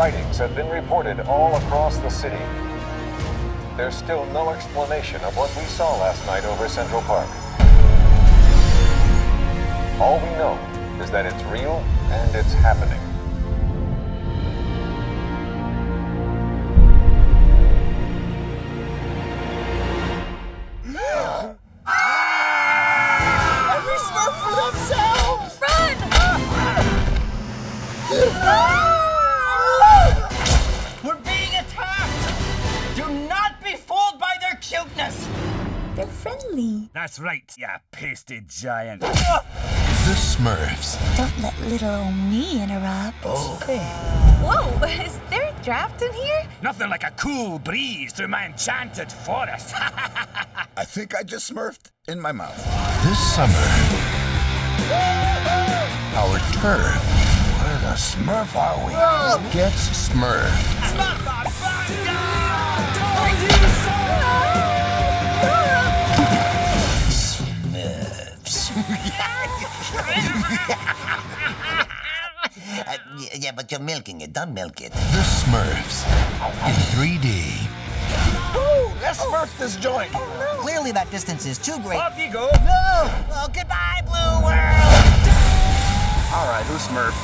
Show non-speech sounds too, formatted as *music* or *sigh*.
sightings have been reported all across the city. There's still no explanation of what we saw last night over Central Park. All we know is that it's real and it's happening. They're friendly. That's right, ya pasty giant. The Smurfs. Don't let little old me interrupt. Whoa, *laughs* is there a draft in here? Nothing like a cool breeze through my enchanted forest. *laughs* I think I just smurfed in my mouth. This summer, our turf, where the Smurf are we, gets smurfed. *laughs* Uh, yeah, but you're milking it. Don't milk it. The Smurfs in 3D. Woo! Let's Smurf this joint! Clearly, that distance is too great. Off you go. No! Oh, goodbye, Blue World! All right, who's Smurf?